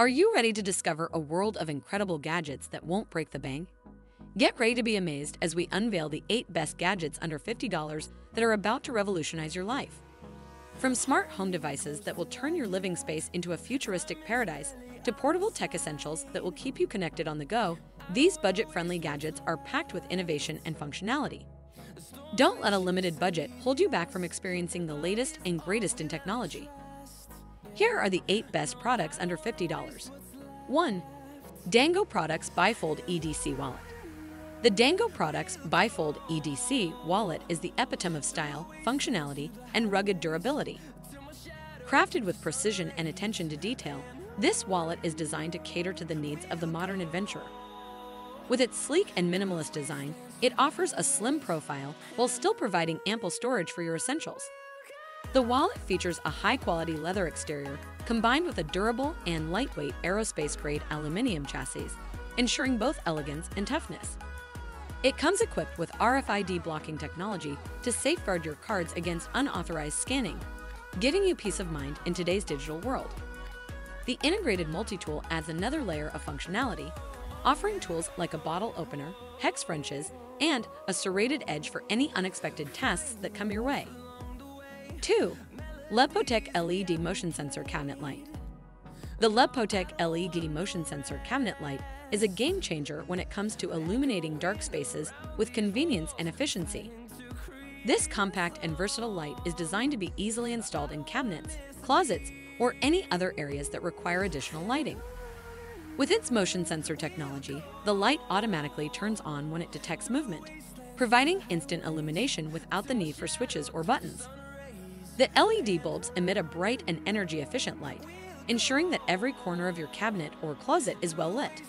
Are you ready to discover a world of incredible gadgets that won't break the bank? Get ready to be amazed as we unveil the 8 best gadgets under $50 that are about to revolutionize your life. From smart home devices that will turn your living space into a futuristic paradise to portable tech essentials that will keep you connected on the go, these budget friendly gadgets are packed with innovation and functionality. Don't let a limited budget hold you back from experiencing the latest and greatest in technology. Here are the 8 best products under $50. 1. Dango Products Bifold EDC Wallet. The Dango Products Bifold EDC wallet is the epitome of style, functionality, and rugged durability. Crafted with precision and attention to detail, this wallet is designed to cater to the needs of the modern adventurer. With its sleek and minimalist design, it offers a slim profile while still providing ample storage for your essentials. The wallet features a high-quality leather exterior combined with a durable and lightweight aerospace-grade aluminum chassis, ensuring both elegance and toughness. It comes equipped with RFID blocking technology to safeguard your cards against unauthorized scanning, giving you peace of mind in today's digital world. The integrated multi-tool adds another layer of functionality, offering tools like a bottle opener, hex wrenches, and a serrated edge for any unexpected tasks that come your way. 2. Lepotec LED Motion Sensor Cabinet Light The Lepotec LED Motion Sensor Cabinet Light is a game changer when it comes to illuminating dark spaces with convenience and efficiency. This compact and versatile light is designed to be easily installed in cabinets, closets, or any other areas that require additional lighting. With its motion sensor technology, the light automatically turns on when it detects movement, providing instant illumination without the need for switches or buttons. The LED bulbs emit a bright and energy efficient light, ensuring that every corner of your cabinet or closet is well lit.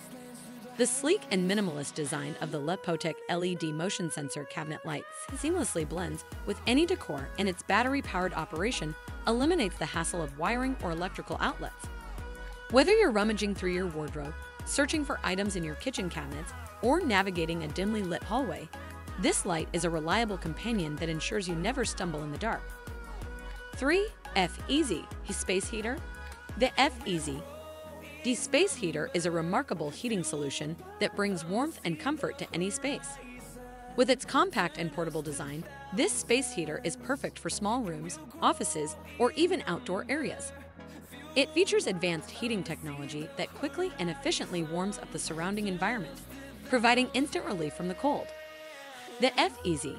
The sleek and minimalist design of the Lepotec LED motion sensor cabinet light seamlessly blends with any decor and its battery-powered operation eliminates the hassle of wiring or electrical outlets. Whether you're rummaging through your wardrobe, searching for items in your kitchen cabinets, or navigating a dimly lit hallway, this light is a reliable companion that ensures you never stumble in the dark. 3. F Easy the Space Heater The F Easy the space heater is a remarkable heating solution that brings warmth and comfort to any space. With its compact and portable design, this space heater is perfect for small rooms, offices, or even outdoor areas. It features advanced heating technology that quickly and efficiently warms up the surrounding environment, providing instant relief from the cold. The F-Easy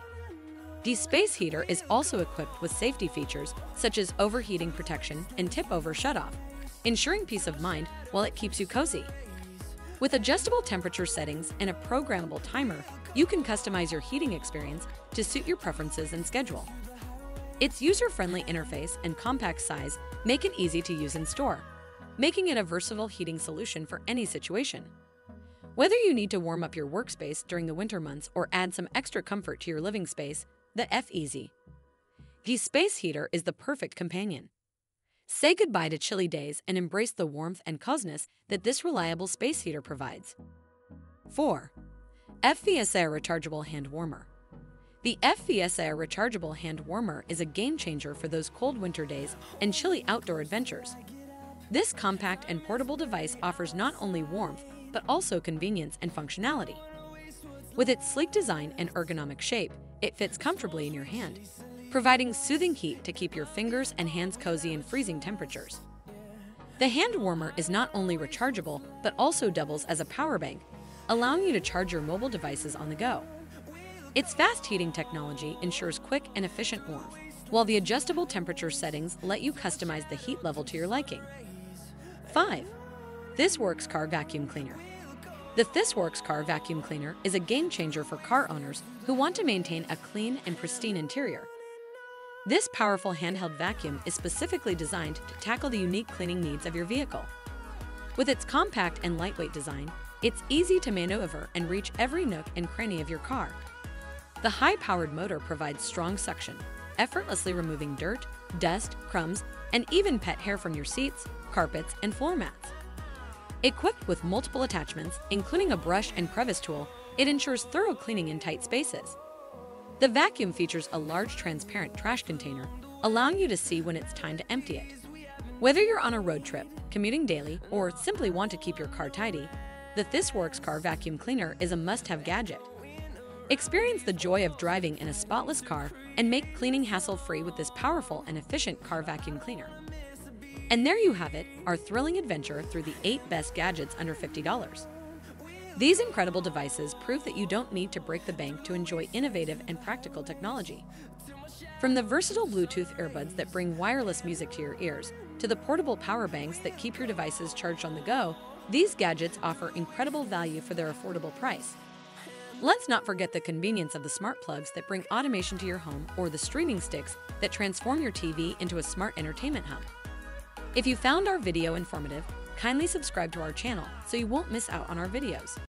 The space heater is also equipped with safety features such as overheating protection and tip-over shutoff, ensuring peace of mind while it keeps you cozy. With adjustable temperature settings and a programmable timer, you can customize your heating experience to suit your preferences and schedule. Its user-friendly interface and compact size make it easy to use in store, making it a versatile heating solution for any situation. Whether you need to warm up your workspace during the winter months or add some extra comfort to your living space, the F-Easy. The space heater is the perfect companion. Say goodbye to chilly days and embrace the warmth and coziness that this reliable space heater provides. 4. FVSA Rechargeable Hand Warmer The FVSA Rechargeable Hand Warmer is a game changer for those cold winter days and chilly outdoor adventures. This compact and portable device offers not only warmth, but also convenience and functionality. With its sleek design and ergonomic shape, it fits comfortably in your hand, providing soothing heat to keep your fingers and hands cozy in freezing temperatures. The hand warmer is not only rechargeable, but also doubles as a power bank, allowing you to charge your mobile devices on the go. Its fast heating technology ensures quick and efficient warmth, while the adjustable temperature settings let you customize the heat level to your liking. 5. ThisWorx Car Vacuum Cleaner The ThisWorx Car Vacuum Cleaner is a game changer for car owners who want to maintain a clean and pristine interior this powerful handheld vacuum is specifically designed to tackle the unique cleaning needs of your vehicle. With its compact and lightweight design, it's easy to maneuver and reach every nook and cranny of your car. The high-powered motor provides strong suction, effortlessly removing dirt, dust, crumbs, and even pet hair from your seats, carpets, and floor mats. Equipped with multiple attachments, including a brush and crevice tool, it ensures thorough cleaning in tight spaces. The vacuum features a large transparent trash container, allowing you to see when it's time to empty it. Whether you're on a road trip, commuting daily, or simply want to keep your car tidy, the ThisWorx Car Vacuum Cleaner is a must have gadget. Experience the joy of driving in a spotless car and make cleaning hassle free with this powerful and efficient car vacuum cleaner. And there you have it, our thrilling adventure through the 8 best gadgets under $50. These incredible devices prove that you don't need to break the bank to enjoy innovative and practical technology. From the versatile Bluetooth earbuds that bring wireless music to your ears, to the portable power banks that keep your devices charged on the go, these gadgets offer incredible value for their affordable price. Let's not forget the convenience of the smart plugs that bring automation to your home or the streaming sticks that transform your TV into a smart entertainment hub. If you found our video informative, kindly subscribe to our channel so you won't miss out on our videos.